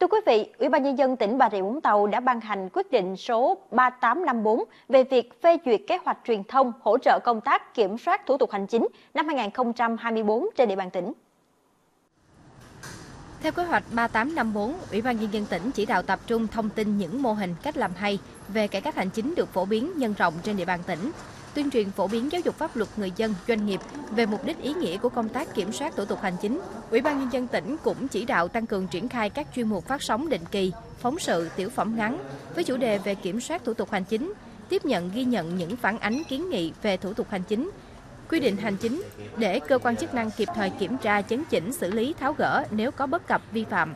Thưa quý vị, Ủy ban Nhân dân tỉnh Bà Rịa Vũng Tàu đã ban hành quyết định số 3854 về việc phê duyệt kế hoạch truyền thông hỗ trợ công tác kiểm soát thủ tục hành chính năm 2024 trên địa bàn tỉnh. Theo kế hoạch 3854, Ủy ban Nhân dân tỉnh chỉ đạo tập trung thông tin những mô hình cách làm hay về cải cách hành chính được phổ biến nhân rộng trên địa bàn tỉnh, tuyên truyền phổ biến giáo dục pháp luật người dân, doanh nghiệp về mục đích ý nghĩa của công tác kiểm soát thủ tục hành chính. Ủy ban nhân dân tỉnh cũng chỉ đạo tăng cường triển khai các chuyên mục phát sóng định kỳ, phóng sự, tiểu phẩm ngắn với chủ đề về kiểm soát thủ tục hành chính, tiếp nhận ghi nhận những phản ánh kiến nghị về thủ tục hành chính, quy định hành chính để cơ quan chức năng kịp thời kiểm tra chấn chỉnh xử lý tháo gỡ nếu có bất cập vi phạm.